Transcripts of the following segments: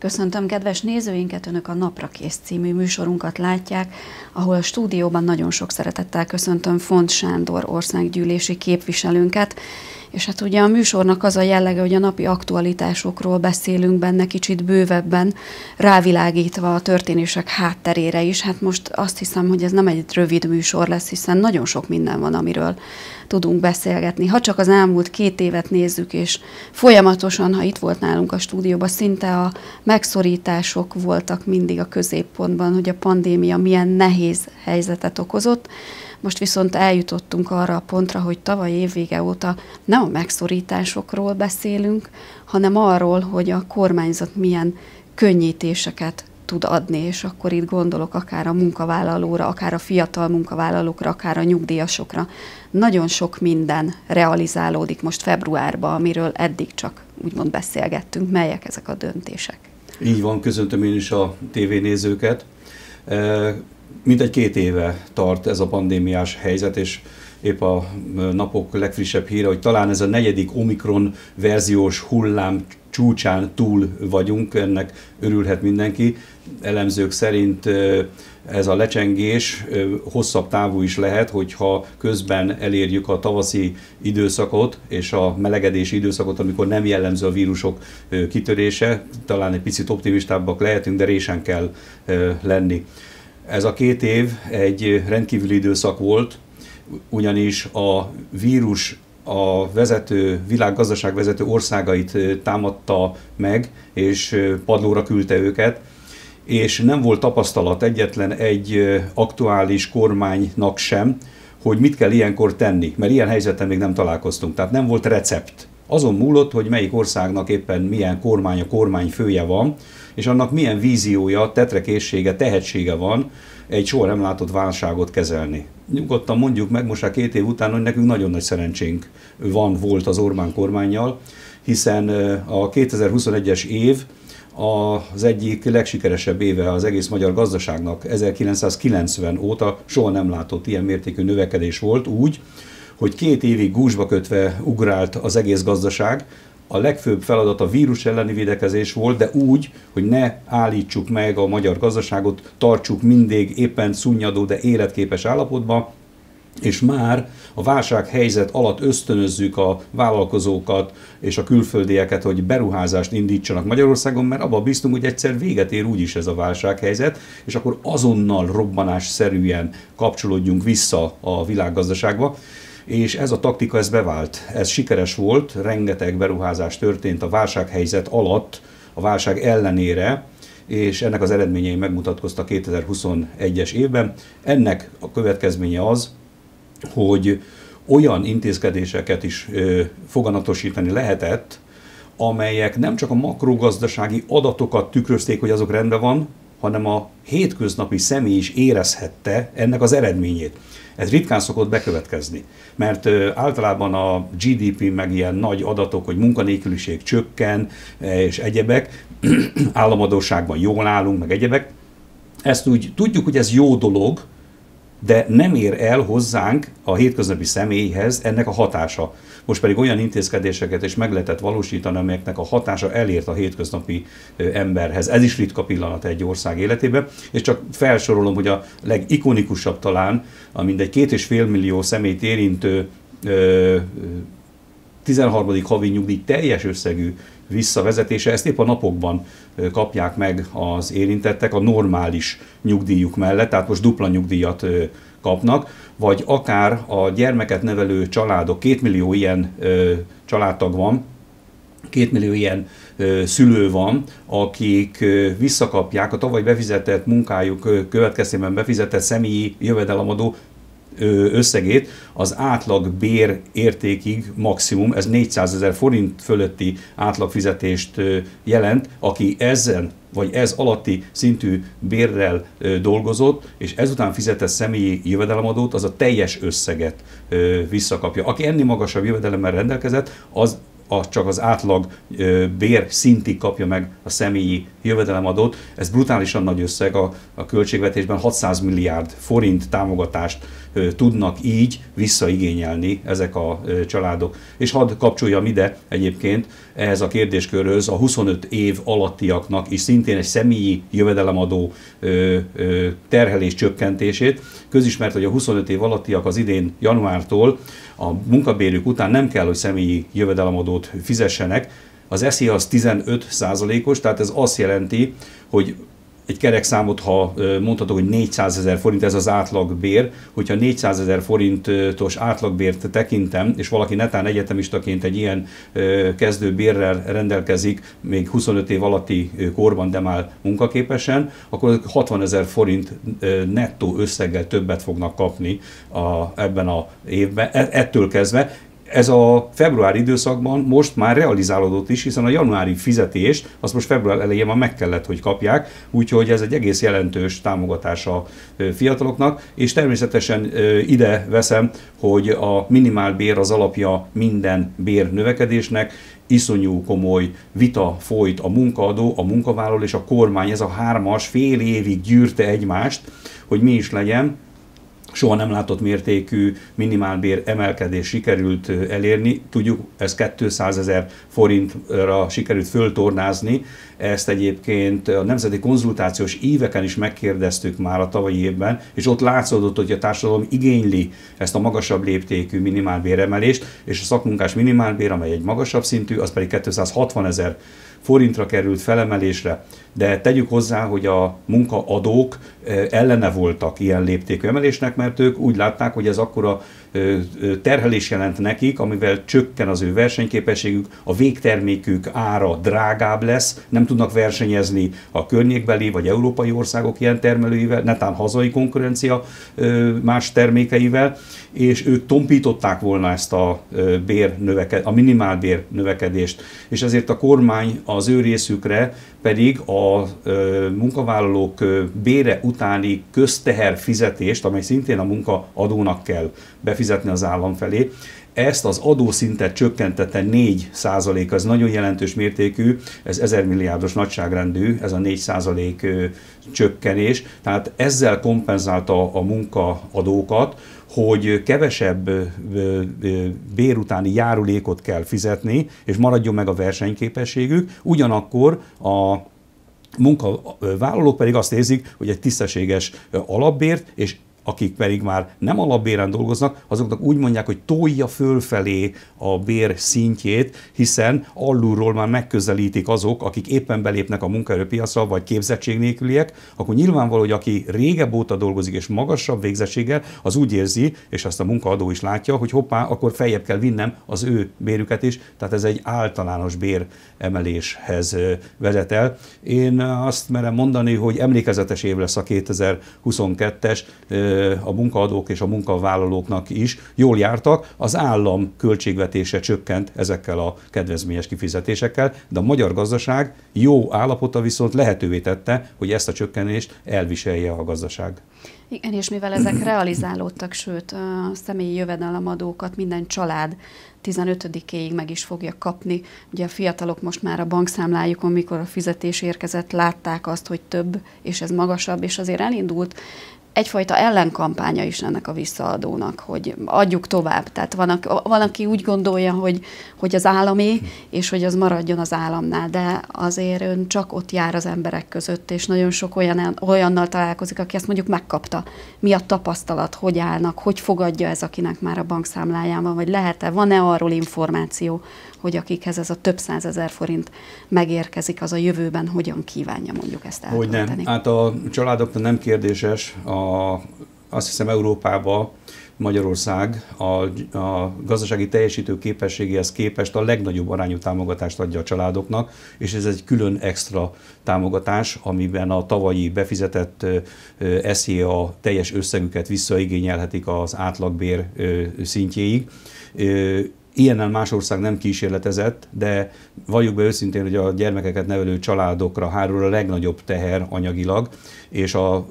Köszöntöm kedves nézőinket, Önök a Napra Kész című műsorunkat látják, ahol a stúdióban nagyon sok szeretettel köszöntöm Font Sándor országgyűlési képviselőnket, és hát ugye a műsornak az a jellege, hogy a napi aktualitásokról beszélünk benne kicsit bővebben, rávilágítva a történések hátterére is. Hát most azt hiszem, hogy ez nem egy rövid műsor lesz, hiszen nagyon sok minden van, amiről tudunk beszélgetni. Ha csak az elmúlt két évet nézzük, és folyamatosan, ha itt volt nálunk a stúdióban, szinte a megszorítások voltak mindig a középpontban, hogy a pandémia milyen nehéz helyzetet okozott. Most viszont eljutottunk arra a pontra, hogy tavaly évvége óta nem a megszorításokról beszélünk, hanem arról, hogy a kormányzat milyen könnyítéseket tud adni, és akkor itt gondolok akár a munkavállalóra, akár a fiatal munkavállalókra, akár a nyugdíjasokra. Nagyon sok minden realizálódik most februárban, amiről eddig csak úgymond beszélgettünk. Melyek ezek a döntések? Így van, köszöntöm én is a tévénézőket. Mint egy két éve tart ez a pandémiás helyzet, és épp a napok legfrissebb híre, hogy talán ez a negyedik Omikron verziós hullám csúcsán túl vagyunk, ennek örülhet mindenki. Elemzők szerint ez a lecsengés hosszabb távú is lehet, hogyha közben elérjük a tavaszi időszakot és a melegedési időszakot, amikor nem jellemző a vírusok kitörése. Talán egy picit optimistábbak lehetünk, de résen kell lenni. Ez a két év egy rendkívüli időszak volt, ugyanis a vírus a vezető, világgazdaság vezető országait támadta meg, és padlóra küldte őket, és nem volt tapasztalat egyetlen egy aktuális kormánynak sem, hogy mit kell ilyenkor tenni, mert ilyen helyzeten még nem találkoztunk, tehát nem volt recept. Azon múlott, hogy melyik országnak éppen milyen kormány, a kormány fője van, és annak milyen víziója, tetrekészsége, tehetsége van egy soha nem látott válságot kezelni. Nyugodtan mondjuk meg most a két év után, hogy nekünk nagyon nagy szerencsénk van, volt az Orbán kormányjal, hiszen a 2021-es év az egyik legsikeresebb éve az egész magyar gazdaságnak. 1990 óta soha nem látott ilyen mértékű növekedés volt úgy, hogy két évig gúzsba kötve ugrált az egész gazdaság, a legfőbb feladat a vírus elleni védekezés volt, de úgy, hogy ne állítsuk meg a magyar gazdaságot, tartsuk mindig éppen szunnyadó, de életképes állapotban, és már a válsághelyzet alatt ösztönözzük a vállalkozókat és a külföldieket, hogy beruházást indítsanak Magyarországon, mert abban biztunk, hogy egyszer véget ér úgyis ez a válsághelyzet, és akkor azonnal robbanásszerűen kapcsolódjunk vissza a világgazdaságba és ez a taktika ez bevált, ez sikeres volt, rengeteg beruházás történt a válsághelyzet alatt, a válság ellenére, és ennek az eredményei megmutatkoztak 2021-es évben. Ennek a következménye az, hogy olyan intézkedéseket is foganatosítani lehetett, amelyek nem csak a makrogazdasági adatokat tükrözték, hogy azok rendben van, hanem a hétköznapi személy is érezhette ennek az eredményét. Ez ritkán szokott bekövetkezni, mert általában a GDP meg ilyen nagy adatok, hogy munkanélküliség csökken és egyebek, államadóságban jól állunk, meg egyebek, ezt úgy tudjuk, hogy ez jó dolog, de nem ér el hozzánk a hétköznapi személyhez ennek a hatása. Most pedig olyan intézkedéseket is meg lehetett valósítani, amelyeknek a hatása elért a hétköznapi emberhez. Ez is ritka pillanat egy ország életében, és csak felsorolom, hogy a legikonikusabb talán, a mindegy két és fél millió személyt érintő 13. havi nyugdíj teljes összegű visszavezetése, ezt épp a napokban kapják meg az érintettek a normális nyugdíjuk mellett, tehát most dupla nyugdíjat kapnak, vagy akár a gyermeket nevelő családok, két millió ilyen családtag van, két millió ilyen szülő van, akik visszakapják a tavaly befizetett munkájuk következtében befizetett személyi jövedelemadó összegét az átlag bér értékig maximum, ez 400 ezer forint fölötti átlagfizetést jelent, aki ezen vagy ez alatti szintű bérrel dolgozott, és ezután fizetett személyi jövedelemadót, az a teljes összeget visszakapja. Aki ennél magasabb jövedelemmel rendelkezett, az a, csak az átlag ö, bér szintig kapja meg a személyi jövedelemadót. Ez brutálisan nagy összeg a, a költségvetésben, 600 milliárd forint támogatást tudnak így visszaigényelni ezek a családok. És hadd kapcsoljam ide egyébként ehhez a kérdéskörhöz a 25 év alattiaknak is szintén egy személyi jövedelemadó terhelés csökkentését. Közismert, hogy a 25 év alattiak az idén januártól a munkabérük után nem kell, hogy személyi jövedelemadót fizessenek. Az SZI az 15 százalékos, tehát ez azt jelenti, hogy egy kerek számot, ha mondhatok, hogy 400 ezer forint, ez az átlagbér, hogyha 400 ezer forintos átlagbért tekintem, és valaki netán egyetemistaként egy ilyen kezdőbérrel rendelkezik, még 25 év alatti korban, de már munkaképesen, akkor 60 ezer forint nettó összeggel többet fognak kapni a, ebben a évben, e, ettől kezdve ez a február időszakban most már realizálódott is, hiszen a januári fizetést azt most február elején már meg kellett, hogy kapják, úgyhogy ez egy egész jelentős támogatás a fiataloknak, és természetesen ide veszem, hogy a minimálbér az alapja minden bér növekedésnek, iszonyú komoly vita folyt a munkaadó, a munkavállaló és a kormány, ez a hármas fél évig gyűrte egymást, hogy mi is legyen, soha nem látott mértékű minimálbér emelkedés sikerült elérni. Tudjuk, ez 200 ezer forintra sikerült föltornázni. Ezt egyébként a Nemzeti Konzultációs éveken is megkérdeztük már a tavalyi évben, és ott látszódott, hogy a társadalom igényli ezt a magasabb léptékű minimálbér emelést, és a szakmunkás minimálbér, amely egy magasabb szintű, az pedig 260 ezer forintra került felemelésre, de tegyük hozzá, hogy a munkaadók ellene voltak ilyen léptékű emelésnek, mert ők úgy látták, hogy ez akkora terhelés jelent nekik, amivel csökken az ő versenyképességük, a végtermékük ára drágább lesz, nem tudnak versenyezni a környékbeli vagy európai országok ilyen termelőivel, netán hazai konkurencia más termékeivel, és ők tompították volna ezt a bér növeked, a minimálbér növekedést, és ezért a kormány az ő részükre pedig a munkavállalók bére utáni közteher fizetést, amely szintén a munkaadónak kell befizetni az állam felé, ezt az adószintet csökkentette 4 százalék, ez nagyon jelentős mértékű, ez 1000 milliárdos nagyságrendű, ez a 4 százalék csökkenés, tehát ezzel kompenzálta a munkaadókat, hogy kevesebb bér utáni járulékot kell fizetni, és maradjon meg a versenyképességük, ugyanakkor a munkavállalók pedig azt érzik, hogy egy tisztességes alapbért és akik pedig már nem alapbéren dolgoznak, azoknak úgy mondják, hogy tolja fölfelé a bér szintjét, hiszen alulról már megközelítik azok, akik éppen belépnek a munkaerőpiacra, vagy képzettség nélküliek, akkor nyilvánvaló, hogy aki régebb óta dolgozik és magasabb végzettséggel, az úgy érzi, és azt a munkaadó is látja, hogy hoppá, akkor feljebb kell vinnem az ő bérüket is, tehát ez egy általános bér emeléshez vezet el. Én azt merem mondani, hogy emlékezetes év lesz a 2022-es, a munkaadók és a munkavállalóknak is jól jártak, az állam költségvetése csökkent ezekkel a kedvezményes kifizetésekkel, de a magyar gazdaság jó állapota viszont lehetővé tette, hogy ezt a csökkenést elviselje a gazdaság. Igen, és mivel ezek realizálódtak, sőt, a személyi jövedelemadókat minden család 15-éig meg is fogja kapni. Ugye a fiatalok most már a bankszámlájukon, mikor a fizetés érkezett, látták azt, hogy több, és ez magasabb, és azért elindult egyfajta ellenkampánya is ennek a visszaadónak, hogy adjuk tovább. Tehát van, van aki úgy gondolja, hogy, hogy az állami, és hogy az maradjon az államnál, de azért ön csak ott jár az emberek között, és nagyon sok olyan, olyannal találkozik, aki ezt mondjuk megkapta. Mi a tapasztalat, hogy állnak, hogy fogadja ez, akinek már a bankszámláján van, vagy lehet-e, van-e arról információ, hogy akikhez ez a több százezer forint megérkezik, az a jövőben hogyan kívánja mondjuk ezt eltölteni? Hogy nem. Hát a családoknak nem kérdéses. A, azt hiszem Európában Magyarország a, a gazdasági teljesítő képességéhez képest a legnagyobb arányú támogatást adja a családoknak, és ez egy külön extra támogatás, amiben a tavalyi befizetett SZIA teljes összegüket visszaigényelhetik az átlagbér szintjéig Ilyennel más ország nem kísérletezett, de valljuk be őszintén, hogy a gyermekeket nevelő családokra hárul a legnagyobb teher anyagilag, és a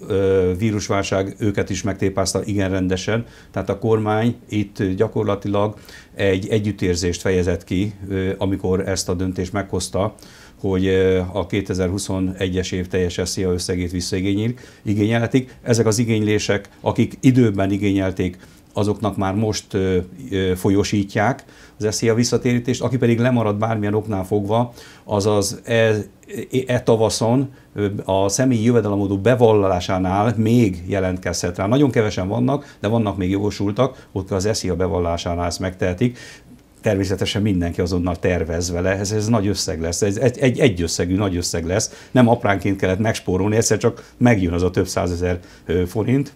vírusválság őket is megtépázta igen rendesen. Tehát a kormány itt gyakorlatilag egy együttérzést fejezett ki, amikor ezt a döntést meghozta, hogy a 2021-es év teljes SZIA összegét visszaigényelhetik. Ezek az igénylések, akik időben igényelték, azoknak már most folyosítják az SZIA visszatérítést, aki pedig lemarad bármilyen oknál fogva, azaz e, e tavaszon a személyi jövedelemadó bevallásánál még jelentkezhet rá. Nagyon kevesen vannak, de vannak még jogosultak, ott az SZIA bevallásánál ezt megtehetik. Természetesen mindenki azonnal tervez vele, ez, ez nagy összeg lesz, ez egy, egy, egy összegű nagy összeg lesz, nem apránként kellett megspórolni, egyszer csak megjön az a több százezer forint,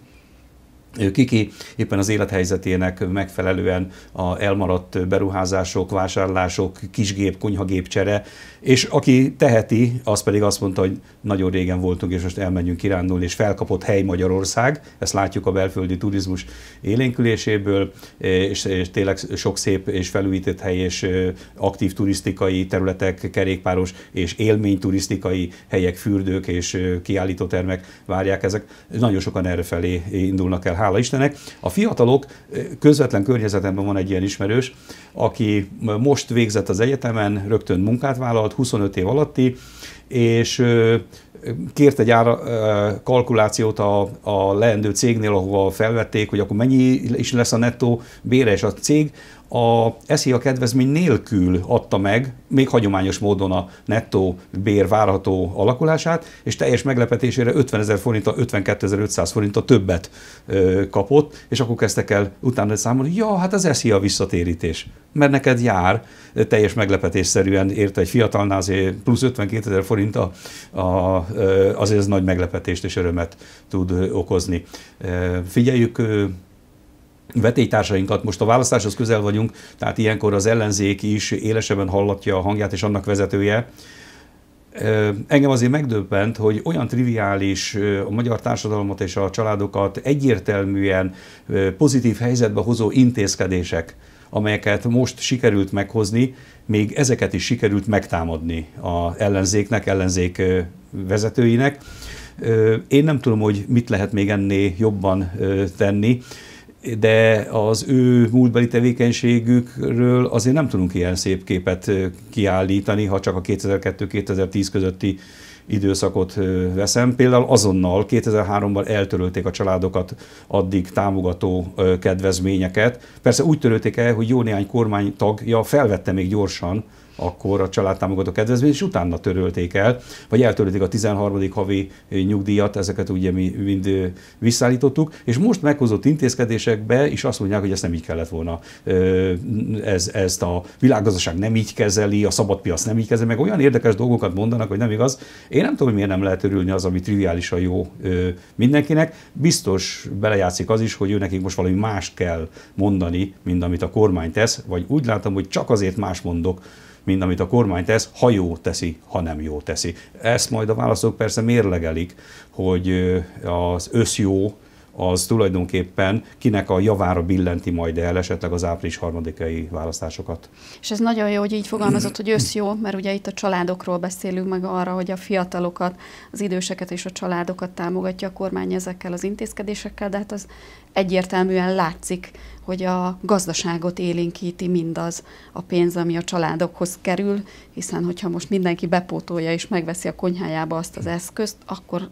Kiki éppen az élethelyzetének megfelelően a elmaradt beruházások, vásárlások, kisgép, konyhagép csere, és aki teheti, az pedig azt mondta, hogy nagyon régen voltunk, és most elmenjünk kirándulni, és felkapott hely Magyarország, ezt látjuk a belföldi turizmus élénküléséből, és, és tényleg sok szép és felújított hely, és aktív turisztikai területek, kerékpáros és élményturisztikai helyek, fürdők és kiállítótermek várják ezek. Nagyon sokan erre felé indulnak el hála Istennek. A fiatalok, közvetlen környezetemben van egy ilyen ismerős, aki most végzett az egyetemen, rögtön munkát vállalt, 25 év alatti, és kért egy ára, kalkulációt a, a leendő cégnél, ahova felvették, hogy akkor mennyi is lesz a nettó bére, és a cég a SZIA kedvezmény nélkül adta meg, még hagyományos módon a nettó bér várható alakulását, és teljes meglepetésére 50 ezer forint, 52.500 forint többet ö, kapott, és akkor kezdtek el utána számolni, ja, hát az SZIA visszatérítés, mert neked jár, teljes meglepetésszerűen érte egy fiatalnál azért plusz 52 ezer forint, a, a, azért ez nagy meglepetést és örömet tud okozni. Figyeljük vetélytársainkat, most a választáshoz közel vagyunk, tehát ilyenkor az ellenzék is élesebben hallatja a hangját, és annak vezetője. Engem azért megdöbbent, hogy olyan triviális a magyar társadalmat és a családokat egyértelműen pozitív helyzetbe hozó intézkedések, amelyeket most sikerült meghozni, még ezeket is sikerült megtámadni a ellenzéknek, ellenzék vezetőinek. Én nem tudom, hogy mit lehet még ennél jobban tenni de az ő múltbeli tevékenységükről azért nem tudunk ilyen szép képet kiállítani, ha csak a 2002-2010 közötti időszakot veszem. Például azonnal 2003-ban eltörölték a családokat addig támogató kedvezményeket. Persze úgy törölték el, hogy jó néhány kormánytagja felvette még gyorsan akkor a családtámogató kedvezmény, és utána törölték el, vagy eltörölték a 13. havi nyugdíjat, ezeket ugye mi mind visszaállítottuk, és most meghozott intézkedésekbe is azt mondják, hogy ezt nem így kellett volna, ez, ezt a világgazdaság nem így kezeli, a szabadpiac nem így kezeli, meg olyan érdekes dolgokat mondanak, hogy nem igaz. Én nem tudom, hogy miért nem lehet örülni az, ami triviálisan jó mindenkinek. Biztos belejátszik az is, hogy ő nekik most valami mást kell mondani, mint amit a kormány tesz, vagy úgy látom, hogy csak azért más mondok, mint amit a kormány tesz, ha jó teszi, ha nem jó teszi. Ezt majd a választók persze mérlegelik, hogy az összjó az tulajdonképpen kinek a javára billenti majd el esetleg az április harmadikai választásokat. És ez nagyon jó, hogy így fogalmazott, hogy összjó, mert ugye itt a családokról beszélünk meg arra, hogy a fiatalokat, az időseket és a családokat támogatja a kormány ezekkel az intézkedésekkel, de hát az egyértelműen látszik, hogy a gazdaságot élénkíti mindaz a pénz, ami a családokhoz kerül, hiszen hogyha most mindenki bepótolja és megveszi a konyhájába azt az eszközt, akkor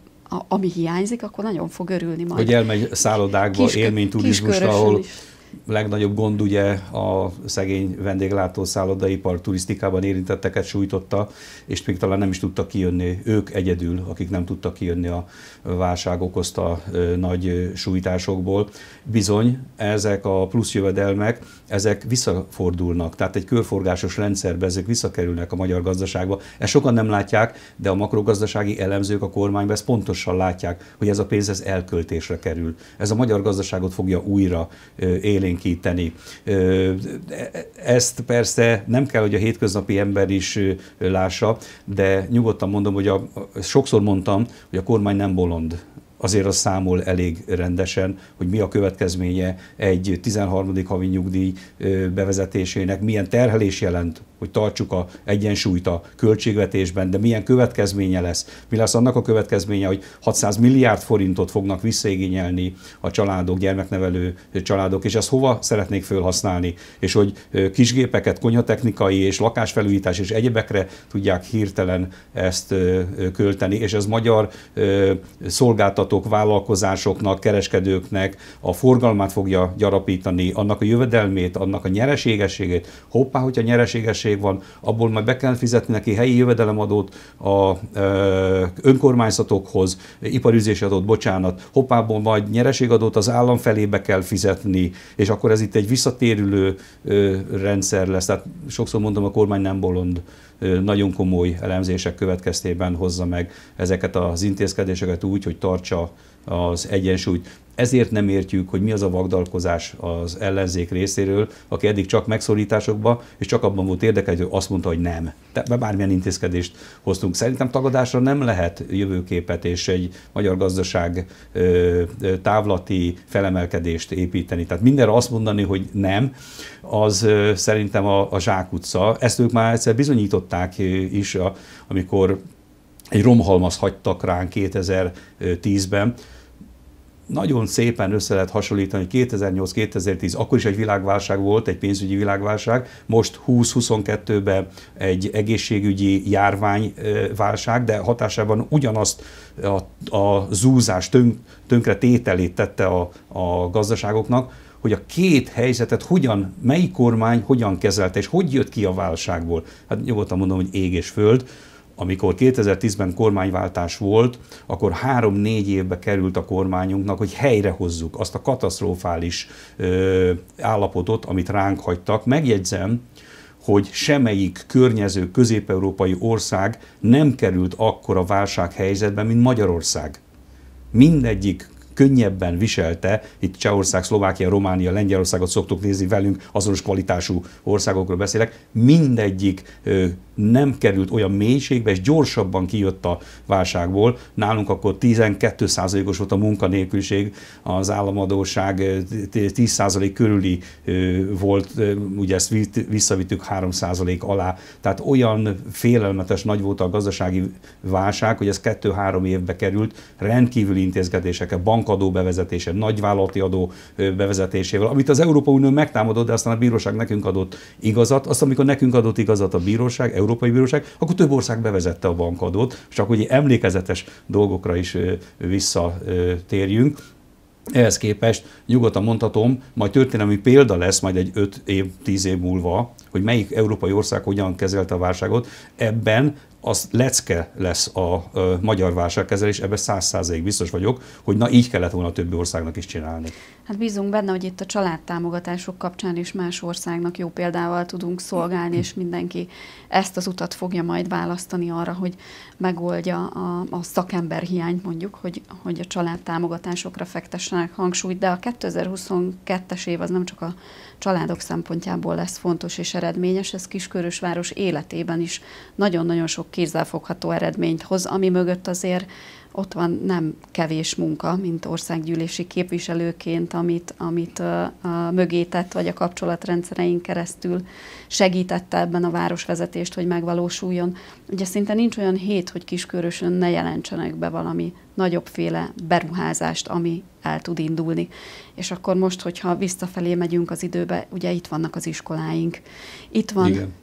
ami hiányzik, akkor nagyon fog örülni majd. Hogy elmegy szállodákba, élményturizmusra, ahol is legnagyobb gond ugye a szegény vendéglátó szállodaipar turisztikában érintetteket sújtotta, és még talán nem is tudtak kijönni ők egyedül, akik nem tudtak kijönni a válság okozta nagy sújtásokból. Bizony, ezek a plusz jövedelmek, ezek visszafordulnak, tehát egy körforgásos rendszerbe ezek visszakerülnek a magyar gazdaságba. Ezt sokan nem látják, de a makrogazdasági elemzők a kormányban ezt pontosan látják, hogy ez a pénz ez elköltésre kerül. Ez a magyar gazdaságot fogja újra élénkíteni. Ezt persze nem kell, hogy a hétköznapi ember is lássa, de nyugodtan mondom, hogy a, sokszor mondtam, hogy a kormány nem bolond azért az számol elég rendesen, hogy mi a következménye egy 13. havi nyugdíj bevezetésének, milyen terhelés jelent, hogy tartsuk a egyensúlyt a költségvetésben, de milyen következménye lesz. Mi lesz annak a következménye, hogy 600 milliárd forintot fognak visszaigényelni a családok, gyermeknevelő családok, és ezt hova szeretnék felhasználni, és hogy kisgépeket, konyhatechnikai és lakásfelújítás és egyebekre tudják hirtelen ezt költeni, és ez magyar szolgáltatók, vállalkozásoknak, kereskedőknek a forgalmát fogja gyarapítani, annak a jövedelmét, annak a nyereségességét. Hoppá, hogyha nyereségesség van, abból majd be kell fizetni neki helyi jövedelemadót a önkormányzatokhoz, iparüzési adót, bocsánat, hoppából majd nyereségadót az állam felébe kell fizetni, és akkor ez itt egy visszatérülő rendszer lesz. Tehát sokszor mondom, a kormány nem bolond nagyon komoly elemzések következtében hozza meg ezeket az intézkedéseket úgy, hogy tartsa az egyensúlyt. Ezért nem értjük, hogy mi az a vagdalkozás az ellenzék részéről, aki eddig csak megszorításokba, és csak abban volt érdekel, hogy azt mondta, hogy nem. Tehát bármilyen intézkedést hoztunk. Szerintem tagadásra nem lehet jövőképet és egy magyar gazdaság távlati felemelkedést építeni. Tehát mindenre azt mondani, hogy nem, az szerintem a, a zsákutca. Ezt ők már egyszer bizonyították is, amikor egy romhalmaz hagytak ránk 2010-ben, nagyon szépen össze lehet hasonlítani, hogy 2008-2010 akkor is egy világválság volt, egy pénzügyi világválság, most 2022-ben egy egészségügyi járványválság, de hatásában ugyanazt a, a zúzás tönk, tönkre tételét tette a, a gazdaságoknak, hogy a két helyzetet hogyan, melyik kormány hogyan kezelte, és hogy jött ki a válságból. Hát nyugodtan mondom, hogy ég és föld amikor 2010-ben kormányváltás volt, akkor három-négy évbe került a kormányunknak, hogy helyrehozzuk azt a katasztrofális ö, állapotot, amit ránk hagytak. Megjegyzem, hogy semmelyik környező közép-európai ország nem került akkora válsághelyzetbe, mint Magyarország. Mindegyik könnyebben viselte, itt Csehország, Szlovákia, Románia, Lengyelországot szoktuk nézni velünk, azonos kvalitású országokról beszélek, mindegyik nem került olyan mélységbe, és gyorsabban kijött a válságból. Nálunk akkor 12%-os volt a munkanélküliség, az államadóság 10% körüli volt, ugye ezt visszavittük 3% alá. Tehát olyan félelmetes nagy volt a gazdasági válság, hogy ez 2-3 évbe került, rendkívüli intézkedésekkel, bankadó bevezetése, nagyvállalati adó bevezetésével, amit az Európa Unió megtámadott, de aztán a bíróság nekünk adott igazat. Azt, amikor nekünk adott igazat a bíróság, Európai Bíróság, akkor több ország bevezette a bankadót, csak hogy emlékezetes dolgokra is visszatérjünk. Ehhez képest nyugodtan mondhatom, majd történelmi példa lesz majd egy 5 év, 10 év múlva, hogy melyik európai ország hogyan kezelte a válságot. Ebben az lecke lesz a, a magyar válságkezelés, ebben száz százalék biztos vagyok, hogy na így kellett volna a többi országnak is csinálni. Hát bízunk benne, hogy itt a családtámogatások kapcsán is más országnak jó példával tudunk szolgálni, és mindenki ezt az utat fogja majd választani arra, hogy megoldja a, a szakemberhiányt mondjuk, hogy, hogy a családtámogatásokra fektessenek hangsúlyt, de a 2022-es év az nem csak a családok szempontjából lesz fontos és eredményes, ez Kiskörösváros életében is nagyon-nagyon sok kézzelfogható eredményt hoz, ami mögött azért ott van nem kevés munka, mint országgyűlési képviselőként, amit, amit a, mögé tett, vagy a kapcsolatrendszereink keresztül segítette ebben a városvezetést, hogy megvalósuljon. Ugye szinte nincs olyan hét, hogy Kiskörösön ne jelentsenek be valami nagyobbféle beruházást, ami el tud indulni. És akkor most, hogyha visszafelé megyünk az időbe, ugye itt vannak az iskoláink. Itt van Igen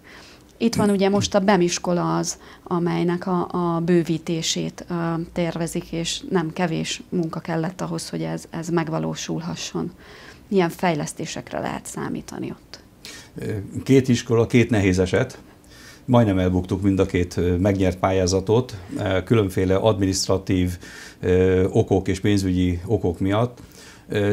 itt van ugye most a bemiskola az, amelynek a, a bővítését uh, tervezik, és nem kevés munka kellett ahhoz, hogy ez, ez megvalósulhasson. Milyen fejlesztésekre lehet számítani ott? Két iskola, két nehéz eset. Majdnem elbuktuk mind a két megnyert pályázatot, különféle administratív okok és pénzügyi okok miatt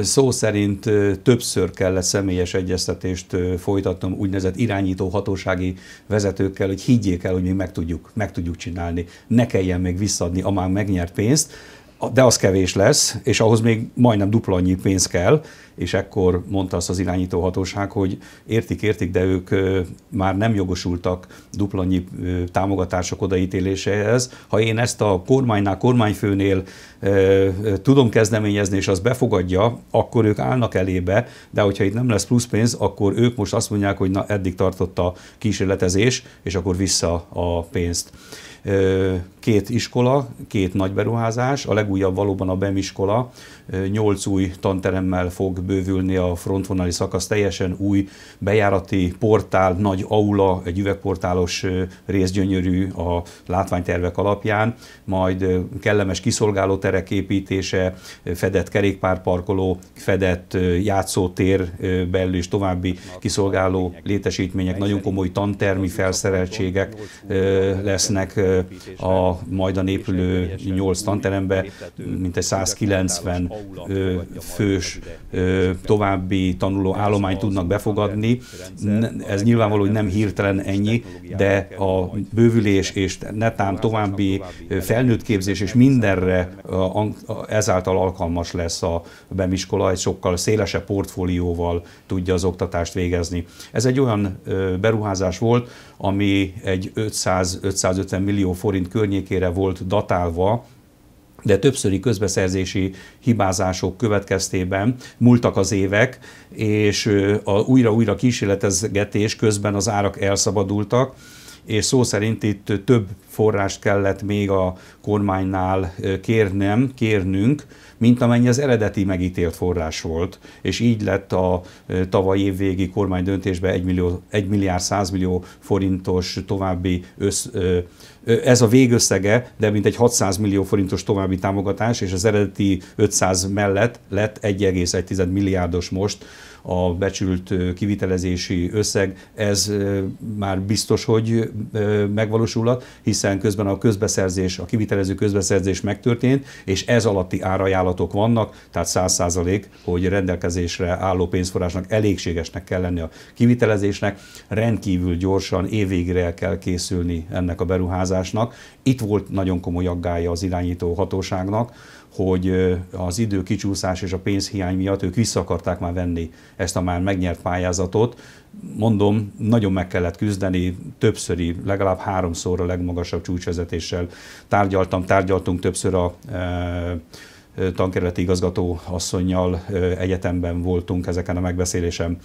Szó szerint többször kellett személyes egyeztetést folytatnom úgynevezett irányító hatósági vezetőkkel, hogy higgyék el, hogy mi meg tudjuk, meg tudjuk csinálni. Ne kelljen még visszadni a már megnyert pénzt, de az kevés lesz, és ahhoz még majdnem dupla annyi pénz kell, és ekkor mondta azt az irányító hatóság, hogy értik, értik, de ők már nem jogosultak duplanyi támogatások odaítéléséhez. Ha én ezt a kormánynál, kormányfőnél tudom kezdeményezni, és az befogadja, akkor ők állnak elébe, de hogyha itt nem lesz plusz pénz, akkor ők most azt mondják, hogy na eddig tartott a kísérletezés, és akkor vissza a pénzt két iskola, két nagy beruházás, a legújabb valóban a BEM iskola, Nyolc új tanteremmel fog bővülni a frontvonali szakasz, teljesen új bejárati portál, nagy aula, egy üvegportálos részgyönyörű a látványtervek alapján, majd kellemes kiszolgáló terek építése, fedett kerékpárparkoló, fedett játszótér belül és további kiszolgáló létesítmények, nagyon komoly tantermi felszereltségek lesznek a majd a népülő 8 tanterembe, mint mintegy 190 fős további tanuló állományt tudnak befogadni. Ez nyilvánvaló, hogy nem hirtelen ennyi, de a bővülés és netán további felnőtt képzés és mindenre ezáltal alkalmas lesz a bemiskola, egy sokkal szélesebb portfólióval tudja az oktatást végezni. Ez egy olyan beruházás volt, ami egy 500-550 millió forint környékére volt datálva, de többszöri közbeszerzési hibázások következtében múltak az évek, és a újra-újra kísérletezgetés közben az árak elszabadultak, és szó szerint itt több forrást kellett még a kormánynál kérnem, kérnünk, mint amennyi az eredeti megítélt forrás volt, és így lett a tavaly évvégi kormány döntésbe 1, millió, 1 milliárd 100 millió forintos további össz, ez a végösszege, de mint egy 600 millió forintos további támogatás, és az eredeti 500 mellett lett 1,1 milliárdos most a becsült kivitelezési összeg, ez már biztos, hogy megvalósulhat, hiszen közben a közbeszerzés, a kivitelező közbeszerzés megtörtént, és ez alatti árajánlatok vannak, tehát 100 hogy rendelkezésre álló pénzforrásnak elégségesnek kell lenni a kivitelezésnek, rendkívül gyorsan évvégre el kell készülni ennek a beruházásnak. Itt volt nagyon komoly aggája az irányító hatóságnak, hogy az idő kicsúszás és a pénzhiány miatt ők vissza akarták már venni ezt a már megnyert pályázatot. Mondom, nagyon meg kellett küzdeni, többszöri, legalább háromszor a legmagasabb csúcsvezetéssel tárgyaltam, tárgyaltunk többször a e, tankerületi igazgató asszonynal egyetemben voltunk ezeken a megbeszélésem.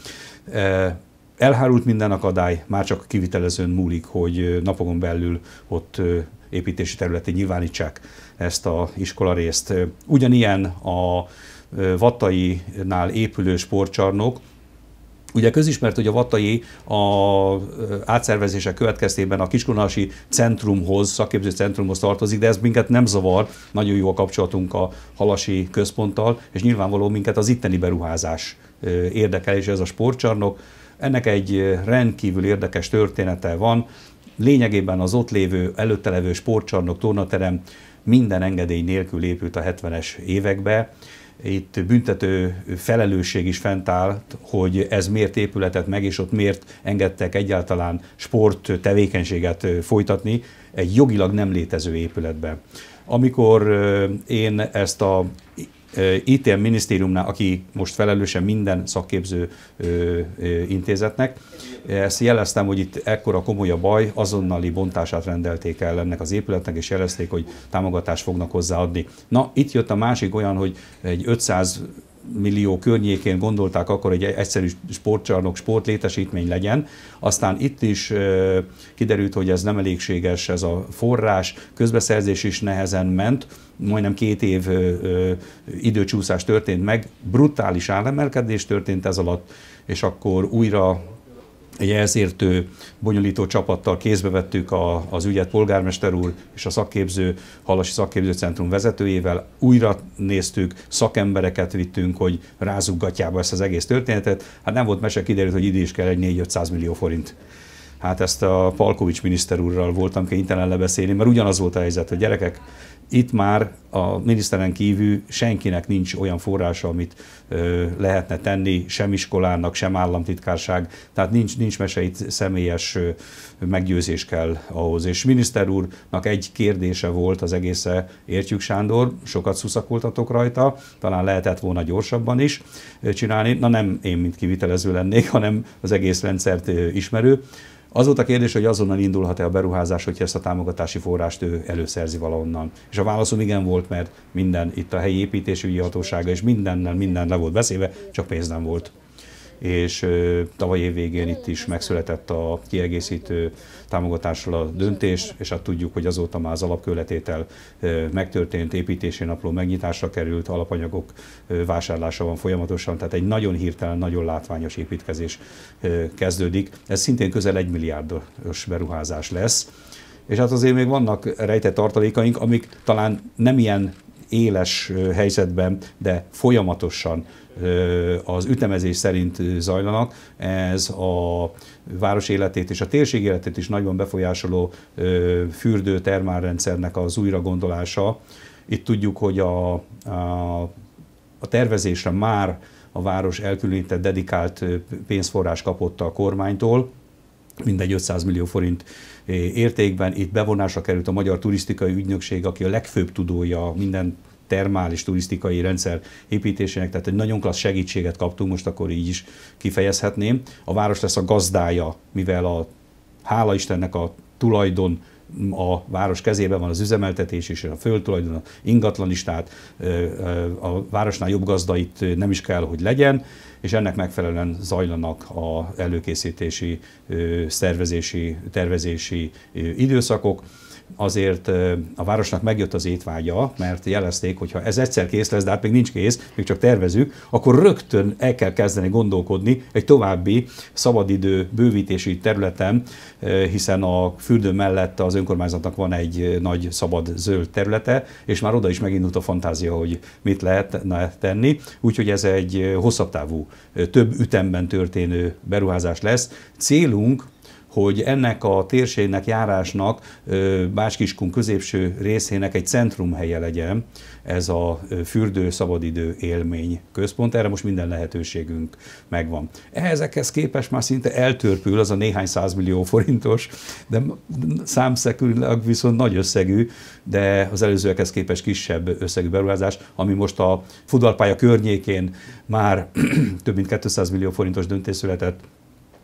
Elhárult minden akadály, már csak kivitelezőn múlik, hogy napokon belül ott építési területén nyilvánítsák ezt a iskolarészt. Ugyanilyen a Vattainál épülő sportcsarnok, Ugye közismert, hogy a Vatai a átszervezése következtében a Kiskunalasi centrumhoz, szakképző centrumhoz tartozik, de ez minket nem zavar, nagyon jó a kapcsolatunk a Halasi központtal, és nyilvánvaló minket az itteni beruházás érdekel, és ez a sportcsarnok. Ennek egy rendkívül érdekes története van. Lényegében az ott lévő, előtte levő sportcsarnok, tornaterem minden engedély nélkül épült a 70-es évekbe. Itt büntető felelősség is fent állt, hogy ez miért épületet meg, és ott miért engedtek egyáltalán sport tevékenységet folytatni egy jogilag nem létező épületbe. Amikor én ezt a ITM minisztériumnál, aki most felelősen minden szakképző intézetnek, ezt jeleztem, hogy itt ekkora komoly a baj, azonnali bontását rendelték el ennek az épületnek, és jelezték, hogy támogatást fognak hozzáadni. Na, itt jött a másik olyan, hogy egy 500 millió környékén gondolták akkor, hogy egy egyszerű sportcsarnok, sportlétesítmény legyen. Aztán itt is kiderült, hogy ez nem elégséges, ez a forrás, közbeszerzés is nehezen ment, majdnem két év időcsúszás történt meg, brutális áremelkedés történt ez alatt, és akkor újra egy elszértő, bonyolító csapattal kézbe vettük a, az ügyet, polgármester úr és a szakképző, Halasi Szakképzőcentrum vezetőjével. Újra néztük, szakembereket vittünk, hogy rázzuk gatyába ezt az egész történetet. Hát nem volt mese, kiderült, hogy idő is kell egy 4-500 millió forint. Hát ezt a Palkovics miniszter úrral voltam kénytelen lebeszélni, mert ugyanaz volt a helyzet, hogy gyerekek, itt már a miniszteren kívül senkinek nincs olyan forrása, amit ö, lehetne tenni, sem iskolának, sem államtitkárság, tehát nincs, nincs meseit személyes ö, meggyőzés kell ahhoz. És miniszter úrnak egy kérdése volt az egésze, értjük Sándor, sokat szuszakoltatok rajta, talán lehetett volna gyorsabban is csinálni, na nem én, mint kivitelező lennék, hanem az egész rendszert ismerő. Az volt a kérdés, hogy azonnal indulhat-e a beruházás, hogyha ezt a támogatási forrást ő előszerzi valahonnan. És a válaszom igen volt, mert minden itt a helyi építésügyi hatósága, és mindennel minden le volt beszélve, csak pénz nem volt és tavaly év végén itt is megszületett a kiegészítő támogatásról a döntés, és hát tudjuk, hogy azóta már az alapkőletétel megtörtént, építési napló megnyitásra került, alapanyagok vásárlása van folyamatosan, tehát egy nagyon hirtelen, nagyon látványos építkezés kezdődik. Ez szintén közel egy milliárdos beruházás lesz. És hát azért még vannak rejtett tartalékaink, amik talán nem ilyen éles helyzetben, de folyamatosan az ütemezés szerint zajlanak. Ez a város életét és a térség életét is nagyban befolyásoló fürdő termálrendszernek az újra gondolása. Itt tudjuk, hogy a, a, a tervezésre már a város elkülönített, dedikált pénzforrás kapott a kormánytól, mindegy 500 millió forint értékben. Itt bevonásra került a Magyar Turisztikai Ügynökség, aki a legfőbb tudója minden termális turisztikai rendszer építésének, tehát egy nagyon klassz segítséget kaptunk, most akkor így is kifejezhetném. A város lesz a gazdája, mivel a hála Istennek a tulajdon a város kezében van az üzemeltetés és a földtulajdon, a ingatlanistát, a városnál jobb gazdait nem is kell, hogy legyen, és ennek megfelelően zajlanak a előkészítési, szervezési, tervezési időszakok azért a városnak megjött az étvágya, mert jelezték, hogy ha ez egyszer kész lesz, de hát még nincs kész, még csak tervezünk, akkor rögtön el kell kezdeni gondolkodni egy további szabadidő bővítési területen, hiszen a fürdő mellett az önkormányzatnak van egy nagy szabad zöld területe, és már oda is megindult a fantázia, hogy mit lehet tenni. Úgyhogy ez egy hosszabb távú, több ütemben történő beruházás lesz. Célunk, hogy ennek a térségnek, járásnak, Bácskiskun középső részének egy centrumhelye legyen ez a fürdő szabadidő élmény központ. Erre most minden lehetőségünk megvan. Ezekhez képest már szinte eltörpül az a néhány százmillió forintos, de számszekülnek viszont nagy összegű, de az előzőekhez képest kisebb összegű beruházás, ami most a futballpálya környékén már több mint 200 millió forintos döntés született,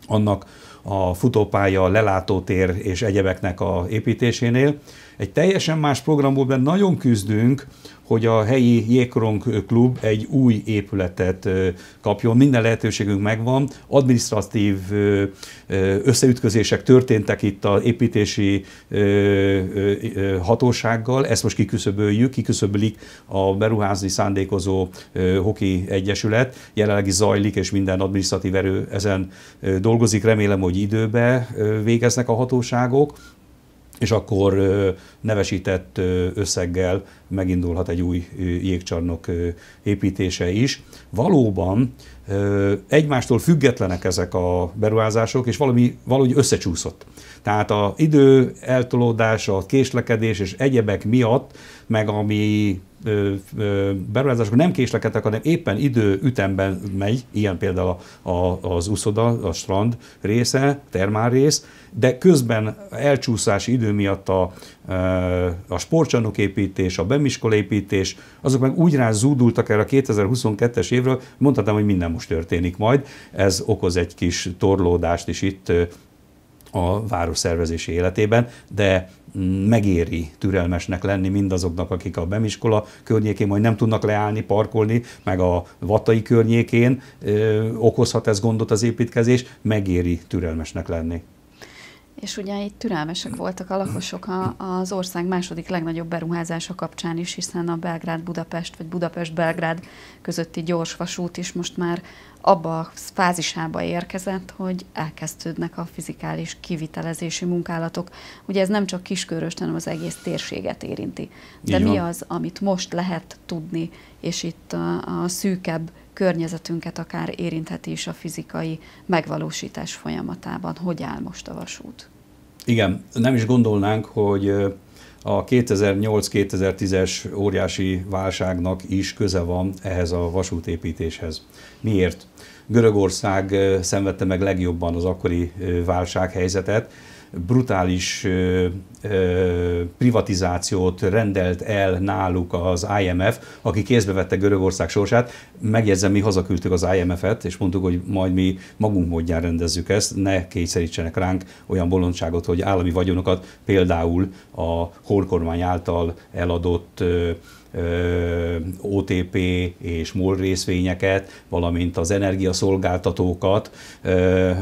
annak a futópálya, lelátótér és egyebeknek a építésénél. Egy teljesen más programból nagyon küzdünk, hogy a helyi Jégkorong klub egy új épületet kapjon. Minden lehetőségünk megvan. Administratív összeütközések történtek itt az építési hatósággal. Ezt most kiküszöböljük, kiküszöbölik a beruházni szándékozó hoki egyesület. Jelenleg zajlik, és minden administratív erő ezen dolgozik. Remélem, hogy időbe végeznek a hatóságok és akkor nevesített összeggel megindulhat egy új jégcsarnok építése is. Valóban egymástól függetlenek ezek a beruházások, és valami valahogy összecsúszott. Tehát a idő eltolódás, a késlekedés és egyebek miatt, meg ami beruházások nem késlekedtek, hanem éppen idő ütemben megy, ilyen például a, a, az úszoda, a strand része, termál rész, de közben elcsúszási idő miatt a, a sportcsarnok építés, a bemiskol építés, azok meg úgy rá zúdultak erre a 2022-es évről, mondhatom, hogy minden most történik majd. Ez okoz egy kis torlódást is itt a város szervezési életében, de megéri türelmesnek lenni mindazoknak, akik a Bemiskola környékén majd nem tudnak leállni, parkolni, meg a Vatai környékén ö, okozhat ez gondot az építkezés, megéri türelmesnek lenni. És ugye itt türelmesek voltak a lakosok a, az ország második legnagyobb beruházása kapcsán is, hiszen a Belgrád-Budapest vagy Budapest-Belgrád közötti gyorsvasút is most már abba a fázisába érkezett, hogy elkezdődnek a fizikális kivitelezési munkálatok. Ugye ez nem csak Kisköröst, hanem az egész térséget érinti. De mi az, amit most lehet tudni, és itt a, a szűkebb környezetünket akár érintheti is a fizikai megvalósítás folyamatában. Hogy áll most a vasút? Igen, nem is gondolnánk, hogy a 2008-2010-es óriási válságnak is köze van ehhez a vasútépítéshez. Miért? Görögország szenvedte meg legjobban az akkori válsághelyzetet, brutális privatizációt rendelt el náluk az IMF, aki kézbe vette Görögország sorsát. Megjegyzem, mi hazaküldtük az IMF-et, és mondtuk, hogy majd mi magunk módján rendezzük ezt, ne kényszerítsenek ránk olyan bolondságot, hogy állami vagyonokat például a holkormány által eladott ö, OTP és MOL részvényeket, valamint az energiaszolgáltatókat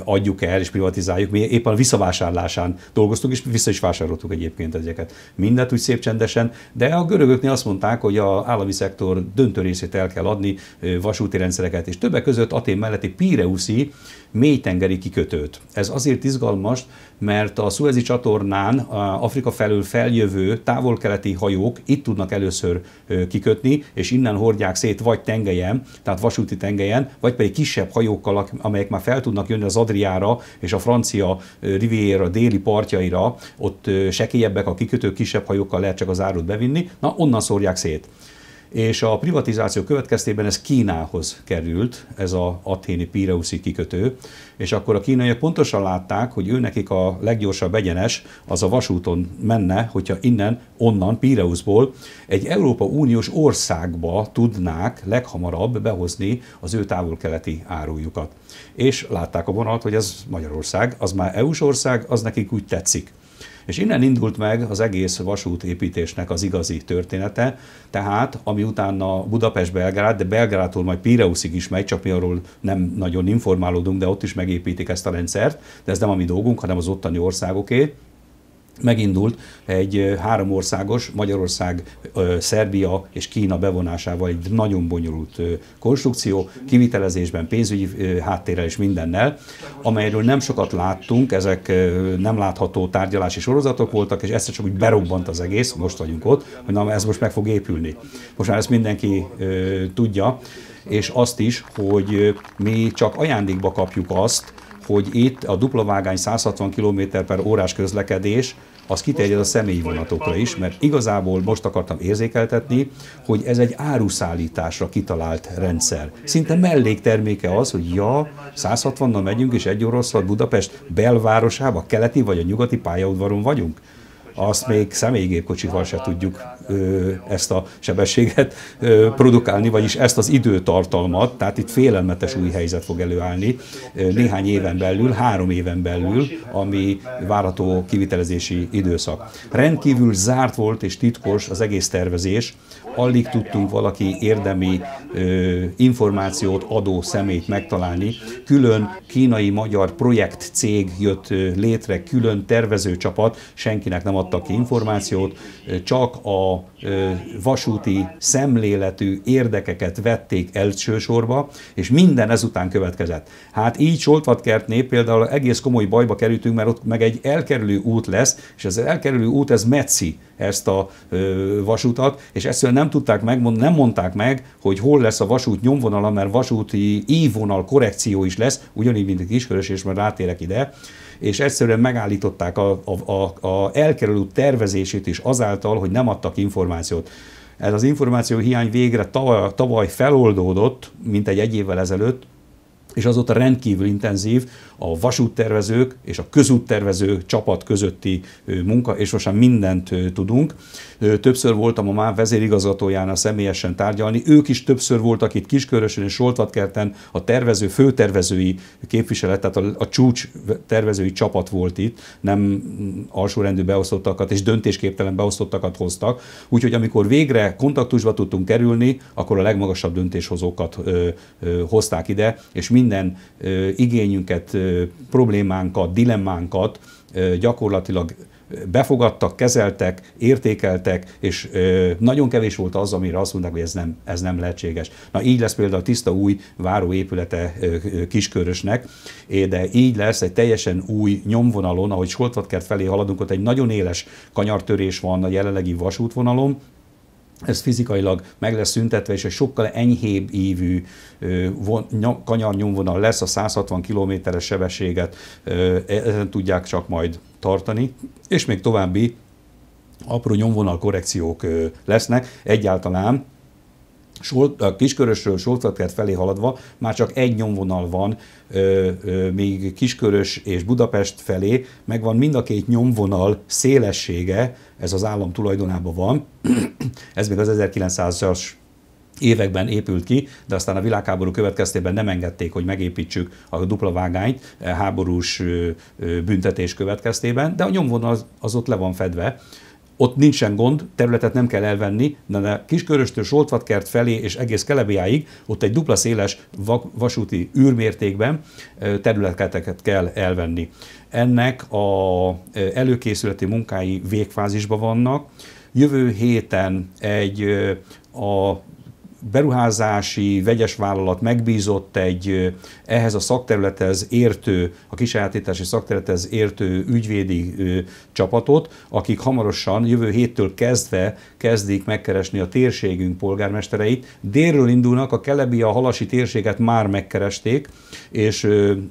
adjuk el és privatizáljuk. Mi éppen a visszavásárlásán dolgoztunk, és vissza is vásároltuk egyébként ezeket. Mindent úgy szép csendesen, de a görögöknél azt mondták, hogy az állami szektor döntő részét el kell adni, vasúti rendszereket, és többek között Atén melletti Pireuszi mélytengeri kikötőt. Ez azért izgalmas, mert a Suezi csatornán Afrika felől feljövő távol-keleti hajók itt tudnak először kikötni, és innen hordják szét vagy tengelyen, tehát vasúti tengelyen, vagy pedig kisebb hajókkal, amelyek már fel tudnak jönni az Adriára és a francia riviera déli partjaira, ott sekélyebbek a kikötők, kisebb hajókkal lehet csak az árut bevinni, na onnan szórják szét és a privatizáció következtében ez Kínához került, ez a athéni Pireuszi kikötő, és akkor a kínaiak pontosan látták, hogy ő nekik a leggyorsabb egyenes az a vasúton menne, hogyha innen, onnan, Pireusból egy Európa Uniós országba tudnák leghamarabb behozni az ő távol-keleti árujukat. És látták a vonat, hogy ez Magyarország, az már EU-s ország, az nekik úgy tetszik. És innen indult meg az egész vasútépítésnek az igazi története, tehát ami utána Budapest-Belgrád, de Belgrádtól majd Pireuszig is megy, csak mi arról nem nagyon informálódunk, de ott is megépítik ezt a rendszert, de ez nem a mi dolgunk, hanem az ottani országoké megindult egy három országos, Magyarország, Szerbia és Kína bevonásával egy nagyon bonyolult konstrukció, kivitelezésben, pénzügyi háttérrel és mindennel, amelyről nem sokat láttunk, ezek nem látható tárgyalási sorozatok voltak, és ezt csak úgy berobbant az egész, most vagyunk ott, hogy na, ez most meg fog épülni. Most már ezt mindenki tudja, és azt is, hogy mi csak ajándékba kapjuk azt, hogy itt a dupla vágány 160 km per órás közlekedés az kiterjed a személyi vonatokra is, mert igazából most akartam érzékeltetni, hogy ez egy áruszállításra kitalált rendszer. Szinte mellékterméke az, hogy ja, 160-nal megyünk, és egy oroszlat Budapest belvárosába, keleti vagy a nyugati pályaudvaron vagyunk azt még személygépkocsival se tudjuk ezt a sebességet produkálni, vagyis ezt az időtartalmat, tehát itt félelmetes új helyzet fog előállni néhány éven belül, három éven belül, ami várható kivitelezési időszak. Rendkívül zárt volt és titkos az egész tervezés, alig tudtunk valaki érdemi információt adó szemét megtalálni. Külön kínai-magyar projektcég jött létre, külön tervezőcsapat, senkinek nem adtak ki információt, csak a vasúti szemléletű érdekeket vették elsősorba, és minden ezután következett. Hát így Soltvatkertnél például egész komoly bajba kerültünk, mert ott meg egy elkerülő út lesz, és az elkerülő út, ez Metzi ezt a ö, vasutat, és ezt nem tudták megmondani, nem mondták meg, hogy hol lesz a vasút nyomvonala, mert vasúti ívonal korrekció is lesz, ugyanígy, mint a kiskörös, és már rátérek ide, és egyszerűen megállították a, a, a, a elkerülő tervezését is azáltal, hogy nem adtak információt. Ez az információ hiány végre tavaly, tavaly feloldódott, mint egy egy évvel ezelőtt, és azóta rendkívül intenzív a vasúttervezők és a közúttervező csapat közötti munka, és most már mindent tudunk. Többször voltam a MÁV vezérigazgatójánál személyesen tárgyalni, ők is többször voltak itt Kiskörösön és Soltvatkerten, a tervező, főtervezői képviselet, tehát a, a csúcs tervezői csapat volt itt, nem alsórendű beosztottakat és döntésképtelen beosztottakat hoztak, úgyhogy amikor végre kontaktusba tudtunk kerülni, akkor a legmagasabb döntéshozókat ö, ö, hozták ide, és minden ö, igényünket, ö, problémánkat, dilemmánkat gyakorlatilag befogadtak, kezeltek, értékeltek, és nagyon kevés volt az, amire azt mondták, hogy ez nem, ez nem lehetséges. Na így lesz például a tiszta új váróépülete Kiskörösnek, de így lesz egy teljesen új nyomvonalon, ahogy Soltvatkert felé haladunk, ott egy nagyon éles kanyartörés van a jelenlegi vasútvonalon, ez fizikailag meg lesz szüntetve, és egy sokkal enyhébb ívű kanyarnyomvonal lesz, a 160 kilométeres sebességet ezen tudják csak majd tartani, és még további apró nyomvonal korrekciók lesznek, egyáltalán a Kiskörösről Solcatkert felé haladva már csak egy nyomvonal van, ö, ö, még Kiskörös és Budapest felé, megvan mind a két nyomvonal szélessége, ez az állam tulajdonában van, ez még az 1900-as években épült ki, de aztán a világháború következtében nem engedték, hogy megépítsük a dupla vágányt háborús büntetés következtében, de a nyomvonal az ott le van fedve ott nincsen gond, területet nem kell elvenni, de a Kisköröstől Soltvatkert felé és egész Kelebiáig ott egy dupla széles vasúti űrmértékben területeket kell elvenni. Ennek a előkészületi munkái végfázisban vannak. Jövő héten egy a beruházási vegyes vállalat megbízott egy ehhez a szakterülethez értő, a kisajátítási szakterülethez értő ügyvédi csapatot, akik hamarosan jövő héttől kezdve kezdik megkeresni a térségünk polgármestereit. Délről indulnak, a Kelebi, a Halasi térséget már megkeresték, és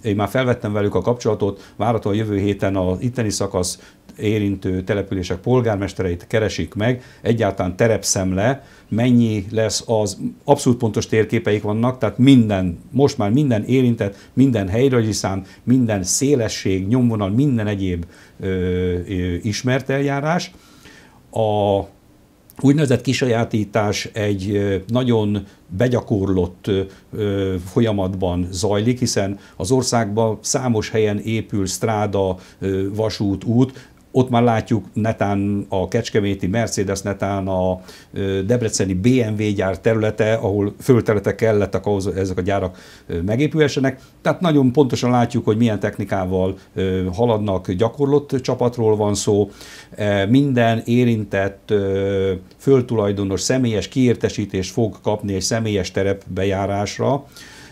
én már felvettem velük a kapcsolatot, várhatóan jövő héten az itteni szakasz érintő települések polgármestereit keresik meg, egyáltalán terepszemle, mennyi lesz az, abszolút pontos térképeik vannak, tehát minden, most már minden érintett, minden helyrajzi szám, minden szélesség, nyomvonal, minden egyéb ö, ö, ismert eljárás. A úgynevezett kisajátítás egy nagyon begyakorlott folyamatban zajlik, hiszen az országban számos helyen épül stráda, vasút, út, ott már látjuk netán a kecskeméti Mercedes, netán a debreceni BMW gyár területe, ahol földterületek kellettek ahhoz, ezek a gyárak megépülhessenek. Tehát nagyon pontosan látjuk, hogy milyen technikával haladnak, gyakorlott csapatról van szó. Minden érintett földtulajdonos személyes kiértesítést fog kapni egy személyes terepbejárásra,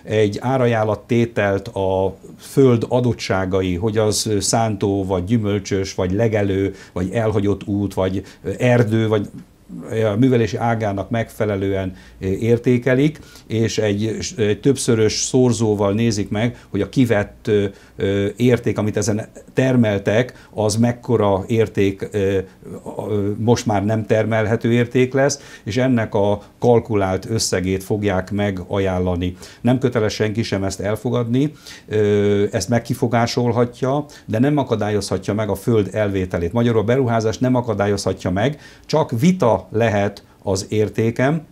egy árajánlat tételt a föld adottságai, hogy az szántó, vagy gyümölcsös, vagy legelő, vagy elhagyott út, vagy erdő, vagy a művelési ágának megfelelően értékelik, és egy, egy többszörös szorzóval nézik meg, hogy a kivett érték, amit ezen termeltek, az mekkora érték, most már nem termelhető érték lesz, és ennek a kalkulált összegét fogják megajánlani. Nem köteles senki sem ezt elfogadni, ezt megkifogásolhatja, de nem akadályozhatja meg a föld elvételét. Magyarul a beruházás nem akadályozhatja meg, csak vita lehet az értékem,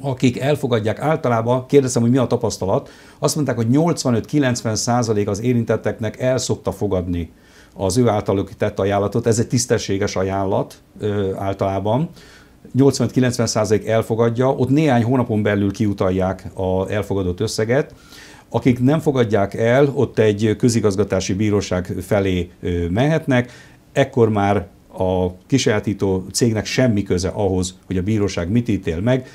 akik elfogadják általában, kérdezem, hogy mi a tapasztalat, azt mondták, hogy 85-90 százalék az érintetteknek el szokta fogadni az ő általuk tett ajánlatot. Ez egy tisztességes ajánlat ö, általában. 85-90 százalék elfogadja, ott néhány hónapon belül kiutalják az elfogadott összeget. Akik nem fogadják el, ott egy közigazgatási bíróság felé mehetnek, ekkor már a kisajátító cégnek semmi köze ahhoz, hogy a bíróság mit ítél meg,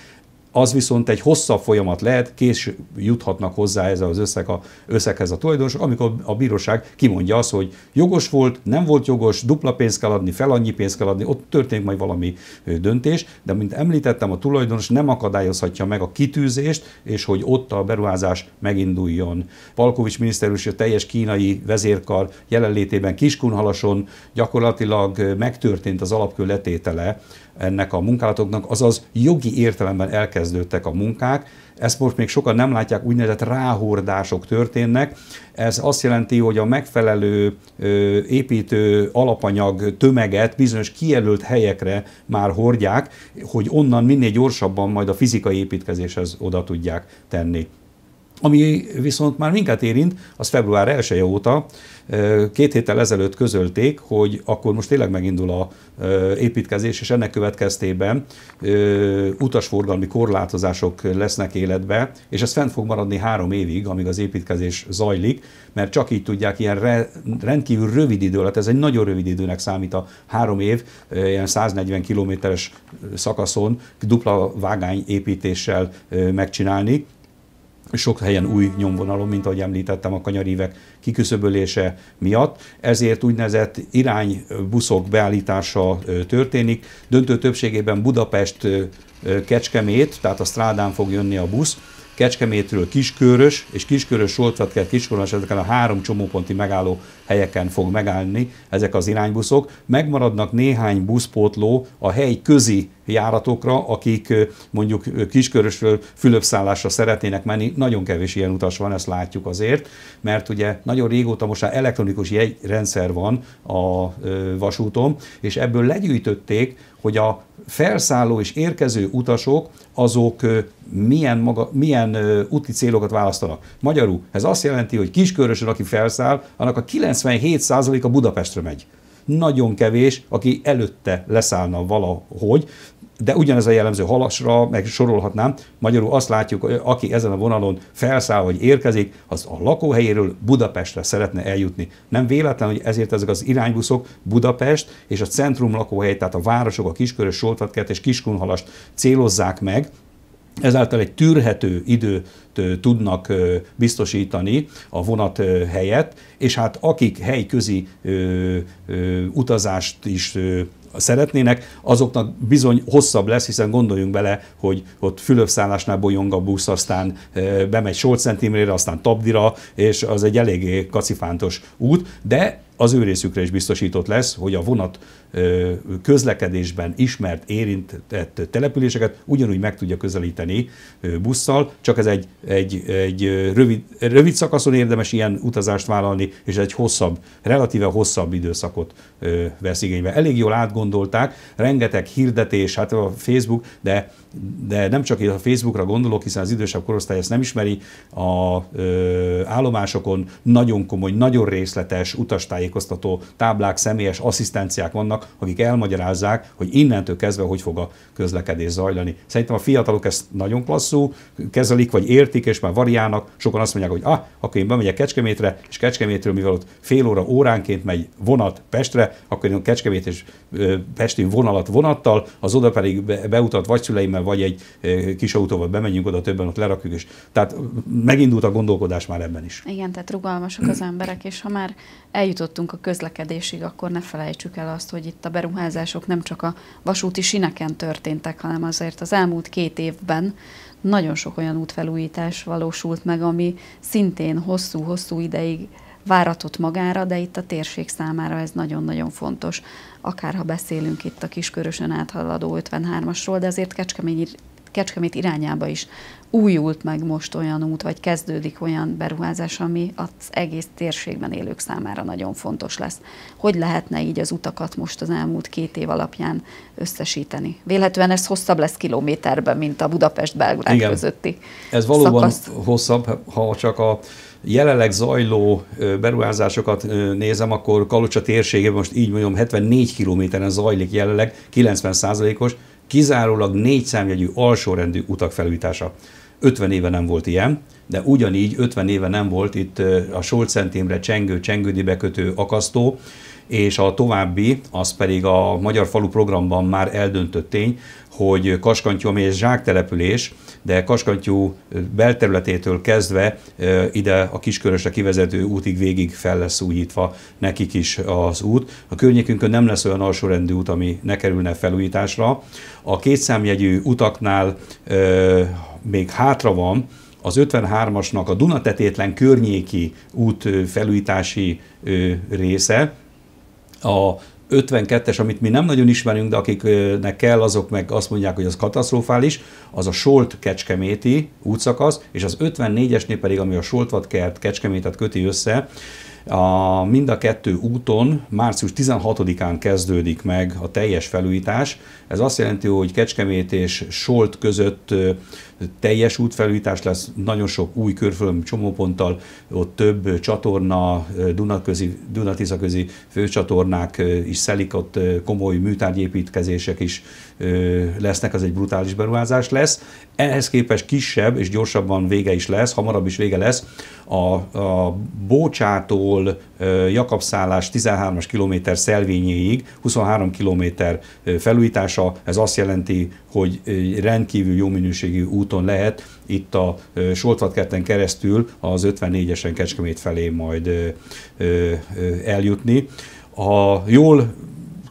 az viszont egy hosszabb folyamat lehet, később juthatnak hozzá ez az összeg a, összeghez a tulajdonosok, amikor a bíróság kimondja azt, hogy jogos volt, nem volt jogos, dupla pénzt kell adni, fel annyi pénzt kell adni, ott történik majd valami döntés, de mint említettem, a tulajdonos nem akadályozhatja meg a kitűzést, és hogy ott a beruházás meginduljon. Palkovics miniszter és a teljes kínai vezérkar jelenlétében Kiskunhalason gyakorlatilag megtörtént az alapkő letétele ennek a munkálatoknak, azaz jogi értelemben elkezdődtek a munkák, ezt most még sokan nem látják, úgynevezett ráhordások történnek. Ez azt jelenti, hogy a megfelelő építő alapanyag tömeget bizonyos kijelölt helyekre már hordják, hogy onnan minél gyorsabban majd a fizikai építkezéshez oda tudják tenni. Ami viszont már minket érint, az február 1 -e óta, két héttel ezelőtt közölték, hogy akkor most tényleg megindul a építkezés, és ennek következtében utasforgalmi korlátozások lesznek életbe, és ez fent fog maradni három évig, amíg az építkezés zajlik, mert csak így tudják ilyen rendkívül rövid idő alatt, ez egy nagyon rövid időnek számít a három év, ilyen 140 kilométeres szakaszon dupla vágány építéssel megcsinálni, sok helyen új nyomvonalon, mint ahogy említettem, a kanyarívek kiküszöbölése miatt, ezért úgynevezett iránybuszok beállítása történik. Döntő többségében Budapest Kecskemét, tehát a strádán fog jönni a busz, Kecskemétről Kiskörös, és Kiskörös kell Kiskornas, ezeken a három csomóponti megálló helyeken fog megállni ezek az iránybuszok. Megmaradnak néhány buszpótló a hely közi járatokra, akik mondjuk Kiskörösről Fülöpszállásra szeretnének menni. Nagyon kevés ilyen utas van, ezt látjuk azért, mert ugye nagyon régóta most már elektronikus jegyrendszer van a vasúton, és ebből legyűjtötték, hogy a felszálló és érkező utasok azok milyen, maga, milyen úti célokat választanak. Magyarul ez azt jelenti, hogy Kiskörösön, aki felszáll, annak a 97%-a Budapestre megy nagyon kevés, aki előtte leszállna valahogy, de ugyanez a jellemző halasra, meg sorolhatnám, magyarul azt látjuk, aki ezen a vonalon felszáll vagy érkezik, az a lakóhelyéről Budapestre szeretne eljutni. Nem véletlen, hogy ezért ezek az iránybuszok Budapest és a centrum lakóhely, tehát a városok, a Kiskörös, Soltatkert és Kiskunhalast célozzák meg, ezáltal egy tűrhető időt tudnak biztosítani a vonat helyett, és hát akik helyközi utazást is szeretnének, azoknak bizony hosszabb lesz, hiszen gondoljunk bele, hogy ott Fülöpszállásnál bolyong a busz, aztán bemegy Solcentimerre, aztán Tabdira, és az egy eléggé kacifántos út, de az ő részükre is biztosított lesz, hogy a vonat közlekedésben ismert, érintett településeket ugyanúgy meg tudja közelíteni busszal, csak ez egy, egy, egy rövid, rövid szakaszon érdemes ilyen utazást vállalni, és egy hosszabb, relatíve hosszabb időszakot vesz igénybe. Elég jól átgondolták, rengeteg hirdetés, hát a Facebook, de de nem csak a Facebookra gondolok, hiszen az idősebb korosztály ezt nem ismeri, a ö, állomásokon nagyon komoly, nagyon részletes utastájékoztató táblák, személyes asszisztenciák vannak, akik elmagyarázzák, hogy innentől kezdve hogy fog a közlekedés zajlani. Szerintem a fiatalok ezt nagyon klasszú kezelik, vagy értik, és már variálnak. Sokan azt mondják, hogy ah, akkor én bemegyek Kecskemétre, és Kecskemétről, mivel ott fél óra óránként megy vonat Pestre, akkor én Kecskemét és Pesti vonalat vonattal, az oda pedig beutat vagy szüleimmel, vagy egy kis autóval bemegyünk oda, többen ott lerakjuk, és tehát megindult a gondolkodás már ebben is. Igen, tehát rugalmasak az emberek, és ha már eljutottunk a közlekedésig, akkor ne felejtsük el azt, hogy itt a beruházások nem csak a vasúti sineken történtek, hanem azért az elmúlt két évben nagyon sok olyan útfelújítás valósult meg, ami szintén hosszú-hosszú ideig váratott magára, de itt a térség számára ez nagyon-nagyon fontos. Akár ha beszélünk itt a kiskörösön áthaladó 53-asról, de azért Kecskemét, Kecskemét irányába is újult meg most olyan út, vagy kezdődik olyan beruházás, ami az egész térségben élők számára nagyon fontos lesz. Hogy lehetne így az utakat most az elmúlt két év alapján összesíteni? Véletlenül ez hosszabb lesz kilométerben, mint a Budapest-Belgrád közötti Ez valóban szakasz. hosszabb, ha csak a jelenleg zajló beruházásokat nézem, akkor Kalocsa térségében most így mondom 74 kilométeren zajlik jelenleg, 90 os kizárólag négy számjegyű alsórendű utak felújítása. 50 éve nem volt ilyen, de ugyanígy 50 éve nem volt itt a Solcentémre csengő, csengődi bekötő akasztó, és a további, az pedig a Magyar Falu programban már eldöntött tény, hogy Kaskantyú, ami egy zsáktelepülés, de Kaskantyú belterületétől kezdve ide a Kiskörösre kivezető útig végig fel lesz újítva nekik is az út. A környékünkön nem lesz olyan alsórendű út, ami ne kerülne felújításra. A kétszámjegyű utaknál még hátra van, az 53-asnak a Dunatetétlen környéki út felújítási része, a 52-es, amit mi nem nagyon ismerünk, de akiknek kell, azok meg azt mondják, hogy az katasztrofális, az a Solt-Kecskeméti útszakasz, és az 54-esnél pedig, ami a Soltvatkert Kecskemétet köti össze, a, mind a kettő úton március 16-án kezdődik meg a teljes felújítás. Ez azt jelenti, hogy Kecskemét és Solt között teljes útfelújítás lesz, nagyon sok új körfölöm csomóponttal, ott több csatorna, Dunaközi, Dunatizaközi főcsatornák is szelik, ott komoly műtárgyépítkezések is lesznek, az egy brutális beruházás lesz. Ehhez képest kisebb és gyorsabban vége is lesz, hamarabb is vége lesz. A, a Bócsától Jakabszállás 13-as kilométer szelvényéig 23 kilométer felújítása, ez azt jelenti, hogy rendkívül jó minőségű úton lehet itt a Soltvatkerten keresztül az 54-esen Kecskemét felé majd eljutni. Ha jól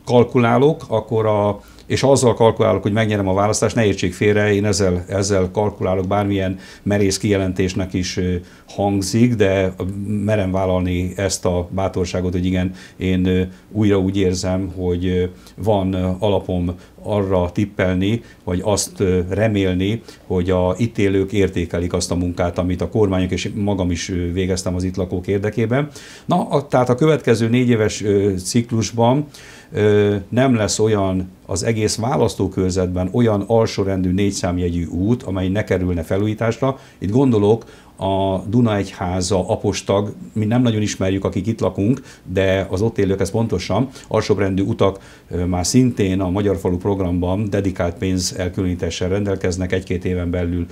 kalkulálok, akkor a és azzal kalkulálok, hogy megnyerem a választást, ne értsék félre, én ezzel, ezzel kalkulálok, bármilyen merész kijelentésnek is hangzik, de merem vállalni ezt a bátorságot, hogy igen, én újra úgy érzem, hogy van alapom arra tippelni, vagy azt remélni, hogy a itt élők értékelik azt a munkát, amit a kormányok és magam is végeztem az itt lakók érdekében. Na, tehát a következő négy éves ciklusban nem lesz olyan az egész választókörzetben olyan alsorendű négyszámjegyű út, amely ne kerülne felújításra. Itt gondolok a Duna egyháza apostag, mi nem nagyon ismerjük, akik itt lakunk, de az ott élők ez pontosan, alsóbrendű utak már szintén a Magyar Falu programban dedikált pénz elkülönítéssel rendelkeznek, egy-két éven belül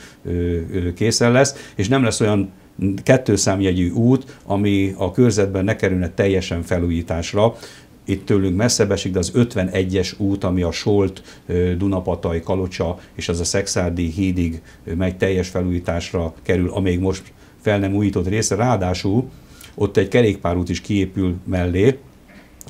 készen lesz, és nem lesz olyan kettőszámjegyű út, ami a körzetben ne kerülne teljesen felújításra, itt tőlünk messzebb esik, de az 51-es út, ami a Solt, Dunapataj, Kalocsa és az a Szexárdi hídig megy teljes felújításra kerül, amíg most fel nem újított része. Ráadásul ott egy kerékpárút is kiépül mellé,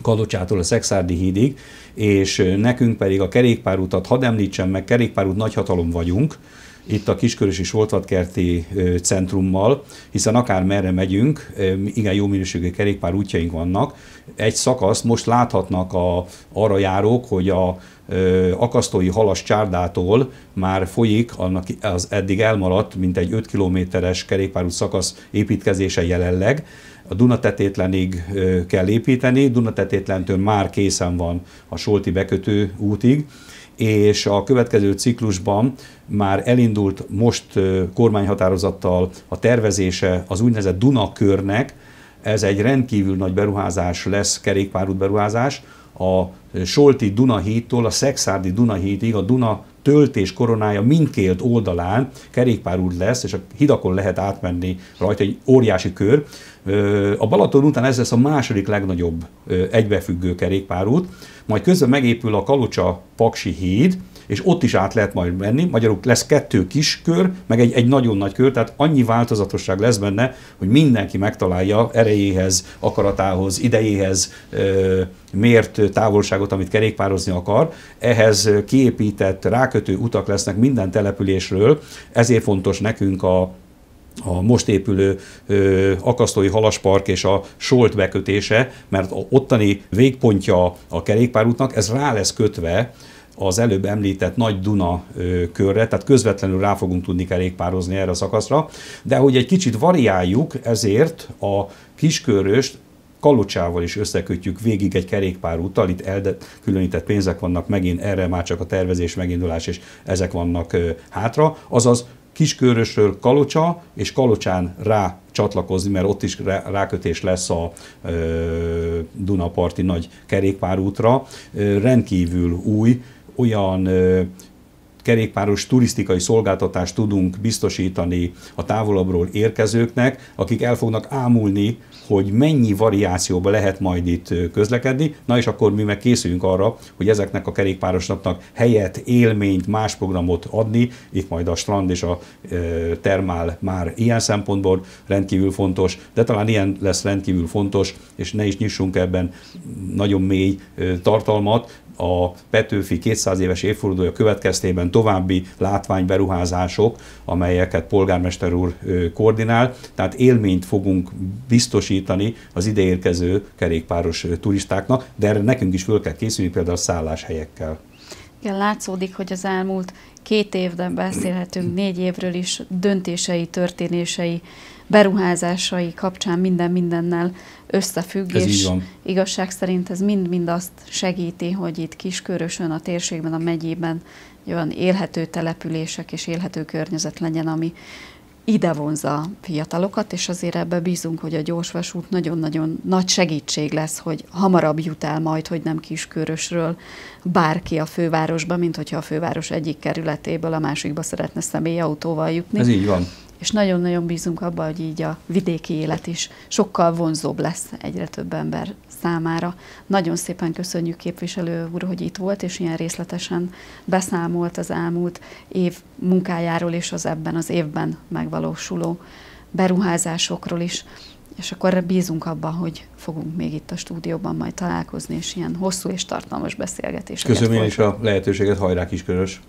Kalocsától a Szexárdi hídig, és nekünk pedig a kerékpárutat, hadd említsem meg, kerékpárút nagyhatalom vagyunk, itt a Kiskörösi Soltvatkerti centrummal, hiszen akár merre megyünk, igen jó minőségű kerékpár útjaink vannak. Egy szakaszt most láthatnak a, arra járók, hogy a akasztói halas csárdától már folyik annak az eddig elmaradt, mint egy 5 kilométeres kerékpárút szakasz építkezése jelenleg. A Dunatetétlenig kell építeni, Dunatetétlentől már készen van a Solti bekötő útig, és a következő ciklusban már elindult most kormányhatározattal a tervezése az úgynevezett Dunakörnek, ez egy rendkívül nagy beruházás lesz, kerékpárút beruházás, a Solti Dunahídtól a Szexárdi Dunahídig, a Duna töltés koronája mindkét oldalán kerékpárút lesz, és a hidakon lehet átmenni rajta egy óriási kör. A Balaton után ez lesz a második legnagyobb egybefüggő kerékpárút, majd közben megépül a Kalocsa-Paksi híd, és ott is át lehet majd menni, magyarul lesz kettő kis kör, meg egy, egy nagyon nagy kör, tehát annyi változatosság lesz benne, hogy mindenki megtalálja erejéhez, akaratához, idejéhez mért távolságot, amit kerékpározni akar. Ehhez kiépített rákötő utak lesznek minden településről, ezért fontos nekünk a a most épülő ö, akasztói halaspark és a Solt bekötése, mert a ottani végpontja a kerékpárútnak, ez rá lesz kötve az előbb említett Nagy Duna körre, tehát közvetlenül rá fogunk tudni kerékpározni erre a szakaszra, de hogy egy kicsit variáljuk, ezért a kisköröst Kalocsával is összekötjük végig egy kerékpárúttal, itt elkülönített pénzek vannak megint erre, már csak a tervezés, megindulás és ezek vannak hátra, azaz Kiskörösről Kalocsa, és Kalocsán rá csatlakozni, mert ott is rákötés lesz a ö, Dunaparti nagy kerékpárútra. Ö, rendkívül új, olyan kerékpáros turisztikai szolgáltatást tudunk biztosítani a távolabbról érkezőknek, akik el fognak ámulni, hogy mennyi variációba lehet majd itt közlekedni, na és akkor mi meg készüljünk arra, hogy ezeknek a kerékpárosnapnak helyet, élményt, más programot adni, itt majd a strand és a termál már ilyen szempontból rendkívül fontos, de talán ilyen lesz rendkívül fontos, és ne is nyissunk ebben nagyon mély tartalmat, a Petőfi 200 éves évfordulója következtében további látványberuházások, amelyeket polgármester úr koordinál, tehát élményt fogunk biztosítani az ideérkező kerékpáros turistáknak, de erre nekünk is föl kell készülni például a szálláshelyekkel. Igen, látszódik, hogy az elmúlt két évben beszélhetünk, négy évről is döntései, történései, beruházásai kapcsán minden mindennel összefügg, ez és igazság szerint ez mind-mind azt segíti, hogy itt Kiskörösön, a térségben, a megyében olyan élhető települések és élhető környezet legyen, ami ide vonza a fiatalokat, és azért ebbe bízunk, hogy a gyorsvasút nagyon-nagyon nagy segítség lesz, hogy hamarabb jut el majd, hogy nem kiskörösről bárki a fővárosba, mint hogyha a főváros egyik kerületéből a másikba szeretne személyautóval jutni. Ez így van és nagyon-nagyon bízunk abba, hogy így a vidéki élet is sokkal vonzóbb lesz egyre több ember számára. Nagyon szépen köszönjük képviselő úr, hogy itt volt, és ilyen részletesen beszámolt az elmúlt év munkájáról és az ebben az évben megvalósuló beruházásokról is. és akkor bízunk abban, hogy fogunk még itt a stúdióban majd találkozni, és ilyen hosszú és tartalmas beszélgetéseket Köszönöm én is a lehetőséget, hajrá Kiskörös!